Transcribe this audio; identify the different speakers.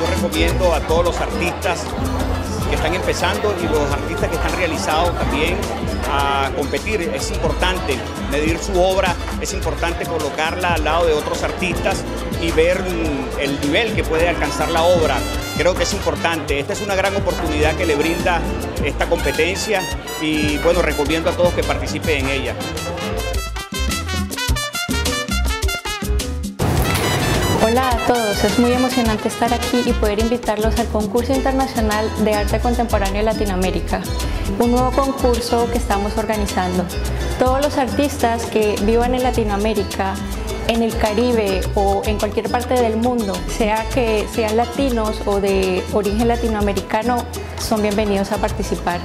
Speaker 1: recomiendo a todos los artistas que están empezando y los artistas que están realizados también a competir. Es importante medir su obra, es importante colocarla al lado de otros artistas y ver el nivel que puede alcanzar la obra. Creo que es importante. Esta es una gran oportunidad que le brinda esta competencia y bueno, recomiendo a todos que participen en ella.
Speaker 2: Hola a todos, es muy emocionante estar aquí y poder invitarlos al concurso internacional de arte contemporáneo de Latinoamérica, un nuevo concurso que estamos organizando. Todos los artistas que vivan en Latinoamérica, en el Caribe o en cualquier parte del mundo, sea que sean latinos o de origen latinoamericano, son bienvenidos a participar.